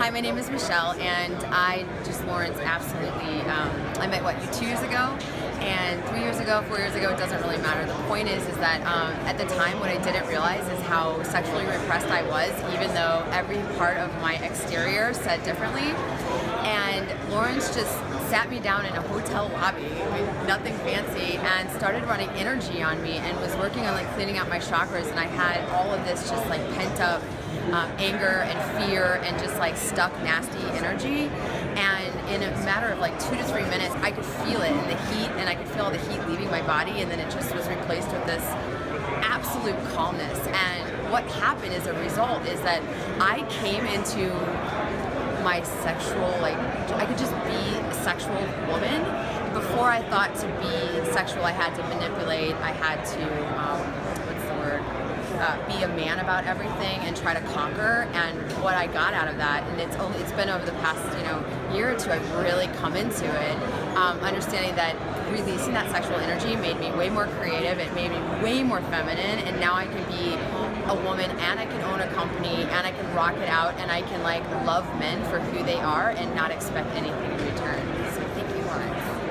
Hi, my name is Michelle, and I just Lawrence absolutely. Um, I met what you two years ago, and three years ago, four years ago. It doesn't really matter. The point is, is that um, at the time, what I didn't realize is how sexually repressed I was, even though every part of my exterior said differently. And Lawrence just sat me down in a hotel lobby, with nothing fancy, and started running energy on me, and was working on like cleaning out my chakras. And I had all of this just like pent up um, anger and fear and just like stuck nasty energy. And in a matter of like two to three minutes, I could feel it in the heat and I could feel the heat leaving my body. And then it just was replaced with this absolute calmness. And what happened as a result is that I came into my sexual, like, I could just be a sexual woman. Before I thought to be sexual, I had to manipulate, I had to, um? Uh, be a man about everything and try to conquer. And what I got out of that, and it's only it's been over the past you know year or two, I've really come into it, um, understanding that releasing that sexual energy made me way more creative. It made me way more feminine, and now I can be a woman and I can own a company and I can rock it out and I can like love men for who they are and not expect anything.